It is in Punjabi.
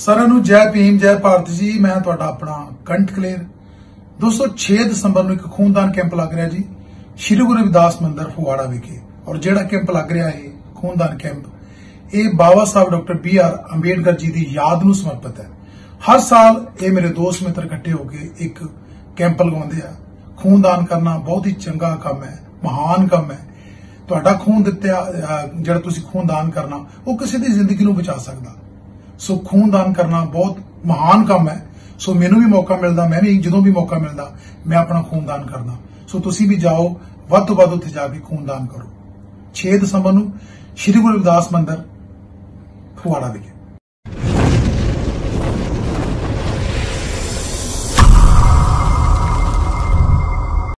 ਸਾਰਿਆਂ ਨੂੰ ਜੈ ਭੀਮ ਜੈ ਭਾਰਤ ਜੀ ਮੈਂ ਤੁਹਾਡਾ ਆਪਣਾ ਕੰਠ ਕਲੇਰ। ਦੋਸਤੋ 6 ਦਸੰਬਰ ਨੂੰ ਇੱਕ ਖੂਨਦਾਨ ਕੈਂਪ ਲੱਗ ਰਿਹਾ ਜੀ ਸ਼੍ਰੀ ਗੁਰੂ ਰਵਿਦਾਸ ਮੰਦਿਰ ਫਗਵਾੜਾ ਵਿਖੇ। ਔਰ ਜਿਹੜਾ ਕੈਂਪ ਲੱਗ ਰਿਹਾ ਹੈ ਖੂਨਦਾਨ ਕੈਂਪ ਇਹ Baba Sahib doctor B R Ambedkar ji ਦੀ ਯਾਦ ਨੂੰ ਸਮਰਪਿਤ ਹੈ। ਹਰ ਸਾਲ ਇਹ ਮੇਰੇ ਦੋਸਤ ਮਿੱਤਰ ਇਕੱਠੇ ਹੋ ਕੇ ਇੱਕ ਕੈਂਪ ਲਗਾਉਂਦੇ ਆ। ਖੂਨਦਾਨ ਕਰਨਾ ਬਹੁਤ ਹੀ ਚੰਗਾ ਕੰਮ ਹੈ ਮਹਾਨ ਕੰਮ ਹੈ। ਤੁਹਾਡਾ ਖੂਨ ਦਿੱਤਾ ਅਹ, ਜਿਹੜਾ ਤੁਸੀਂ ਖੂਨਦਾਨ ਕਰਨਾ ਉਹ ਕਿਸੇ ਦੀ ਜ਼ਿੰਦਗੀ ਨੂੰ ਬਚਾ ਸਕਦਾ। ਸੋ ਖੂਨਦਾਨ ਕਰਨਾ ਬਹੁਤ ਮਹਾਨ ਕੰਮ ਹੈ। ਸੋ ਮੈਨੂੰ ਵੀ ਮੌਕਾ ਮਿਲਦਾ, ਮੈਂ ਵੀ ਜਦੋਂ ਵੀ ਮੌਕਾ ਮਿਲਦਾ, ਮੈਂ ਆਪਣਾ ਖੂਨਦਾਨ ਕਰਦਾ। ਸੋ ਤੁਸੀਂ ਵੀ ਜਾਓ, ਵੱਧ ਤੋਂ ਵੱਧ ਉੱਥੇ ਜਾ ਕੇ ਖੂਨਦਾਨ ਕਰੋ। 6 ਦਸੰਬਰ ਨੂੰ ਸ਼੍ਰੀ ਗੁਰੂ ਰਵਿਦਾਸ ਮੰਦਿਰ ਫਗਵਾੜਾ ਵਿਖੇ।